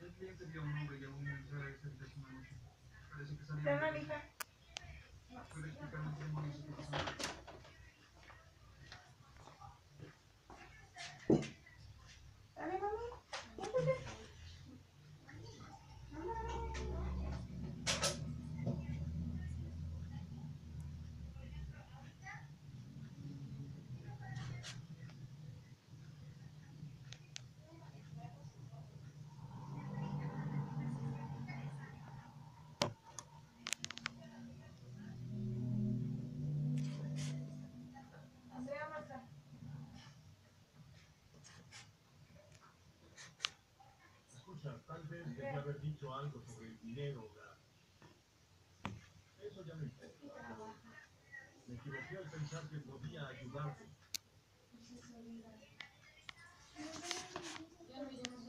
El cliente vio un hombre y a ese día una noche. Parece que ¿Te Vez debía haber dicho algo sobre el dinero. Eso ya no importa. Me equivoqué al pensar que podía ayudarte. ¿Ya no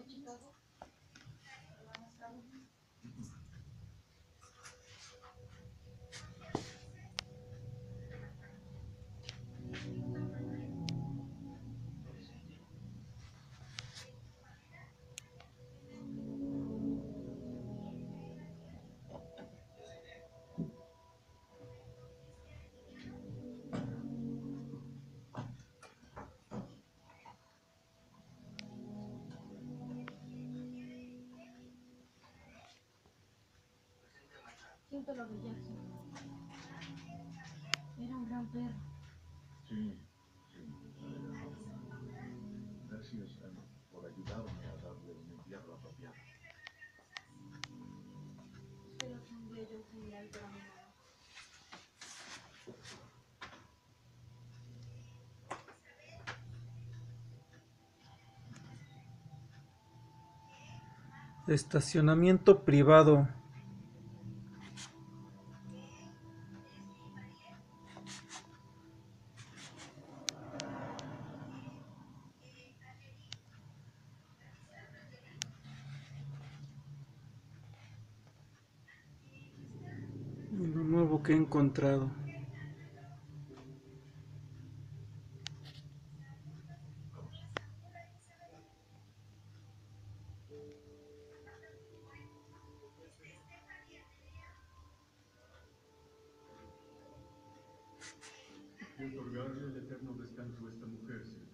Siento. Era un gran perro. Sí, sí. Gracias por ayudarme a darle un entierro apropiado. Para mamá. Estacionamiento privado. Lo nuevo que he encontrado. Y otorgarle el eterno descanso a esta mujer, Señor.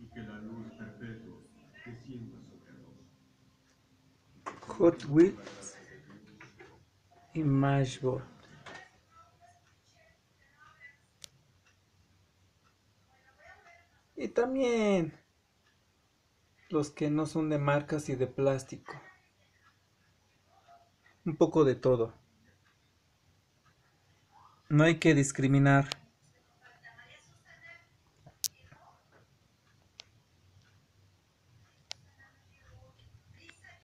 Y que la luz perpetua descienda sobre nosotros. Hot Wheels y Mashbot. Y también los que no son de marcas y de plástico. Un poco de todo. No hay que discriminar.